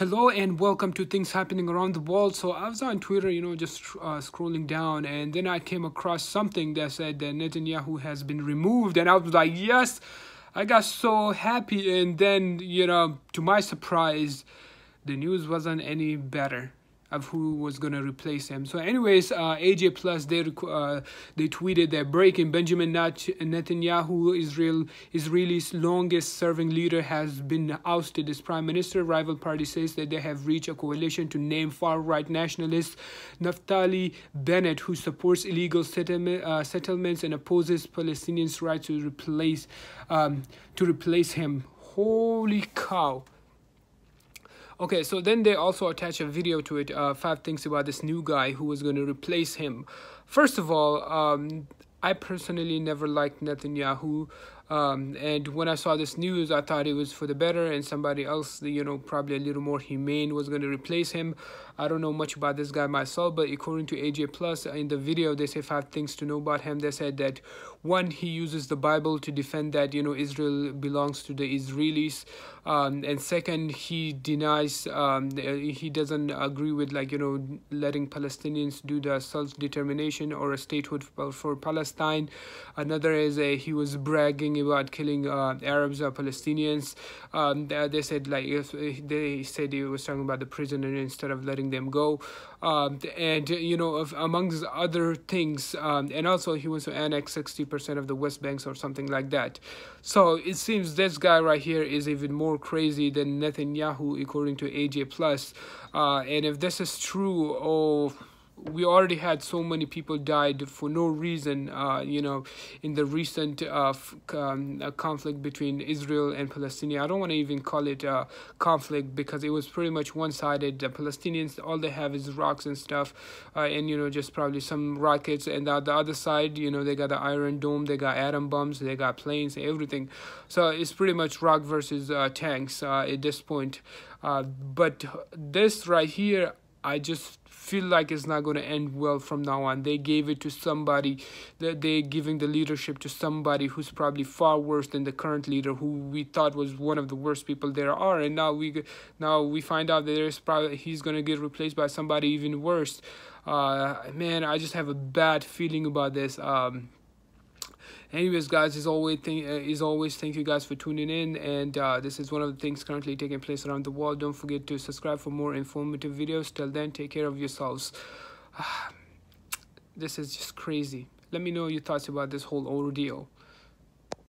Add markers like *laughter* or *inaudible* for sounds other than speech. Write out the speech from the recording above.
Hello and welcome to things happening around the world. So I was on Twitter, you know, just uh, scrolling down, and then I came across something that said that Netanyahu has been removed, and I was like, yes, I got so happy. And then, you know, to my surprise, the news wasn't any better of who was going to replace him. So, anyways, uh, AJ Plus they uh, they tweeted that breaking Benjamin Netanyahu, Israel Israel's longest serving leader, has been ousted as prime minister. Rival party says that they have reached a coalition to name far right nationalist Naftali Bennett, who supports illegal settlement, uh, settlements and opposes Palestinians' right to replace um, to replace him. Holy cow! Okay, so then they also attach a video to it, uh, five things about this new guy who was going to replace him. First of all, um, I personally never liked Netanyahu. Um, and when I saw this news, I thought it was for the better, and somebody else, you know, probably a little more humane was going to replace him. I don't know much about this guy myself, but according to AJ Plus, in the video, they say five things to know about him. They said that one, he uses the Bible to defend that, you know, Israel belongs to the Israelis. Um, and second, he denies, um, he doesn't agree with, like, you know, letting Palestinians do the self determination or a statehood for, for Palestine. Another is a, he was bragging about killing uh, Arabs or Palestinians. Um, they said like if they said he was talking about the prisoner instead of letting them go, um, and you know of, amongst other things, um, and also he wants to annex sixty percent of the West Banks or something like that. So it seems this guy right here is even more crazy than Netanyahu, according to AJ Plus. Uh, and if this is true, oh we already had so many people died for no reason uh, you know in the recent uh, um, uh, conflict between Israel and Palestine I don't want to even call it a conflict because it was pretty much one-sided. The Palestinians all they have is rocks and stuff uh, and you know just probably some rockets. And the, the other side you know they got the Iron Dome they got atom bombs they got planes everything. So it's pretty much rock versus uh, tanks uh, at this point. But this right here I just feel like it's not going to end well from now on. They gave it to somebody that they're giving the leadership to somebody who's probably far worse than the current leader, who we thought was one of the worst people there are, and now we now we find out that there's probably he's going to get replaced by somebody even worse. Uh, man, I just have a bad feeling about this. Um, anyways guys as always thank uh, always thank you guys for tuning in and uh, this is one of the things currently taking place around the world. Don't forget to subscribe for more informative videos. Till then take care of yourselves. *sighs* This is just crazy. Let me know your thoughts about this whole ordeal